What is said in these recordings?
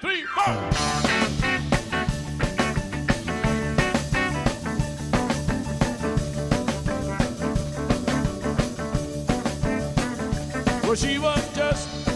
three, four. Well, she was just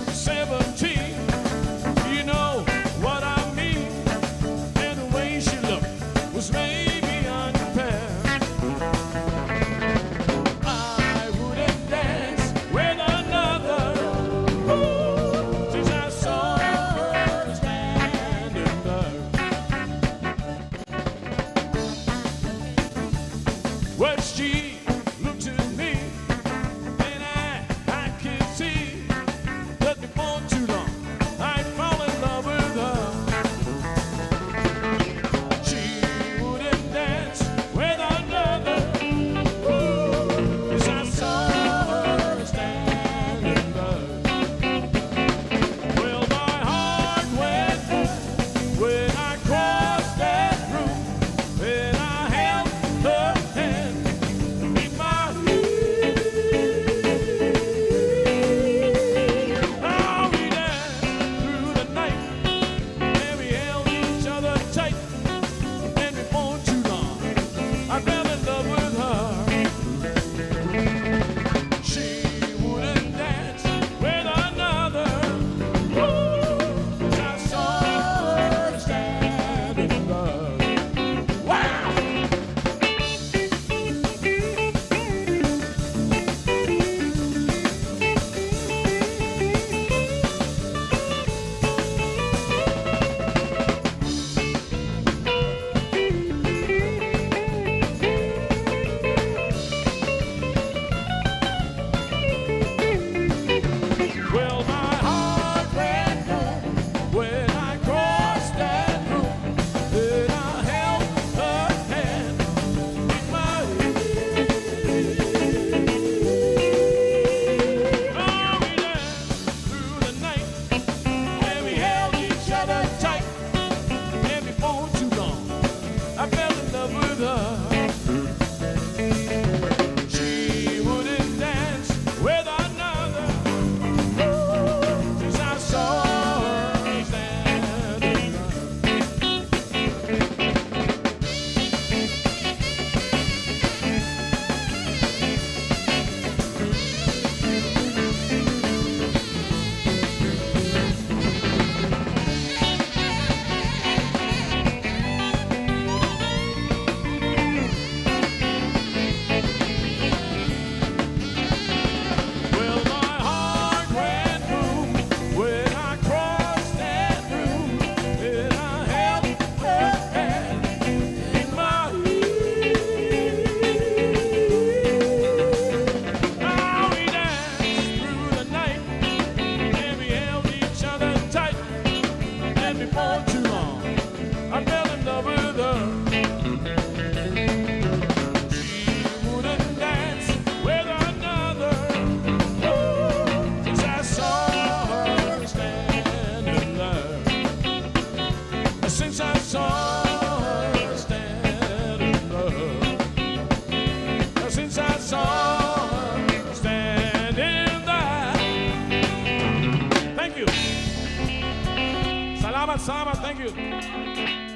Thank you.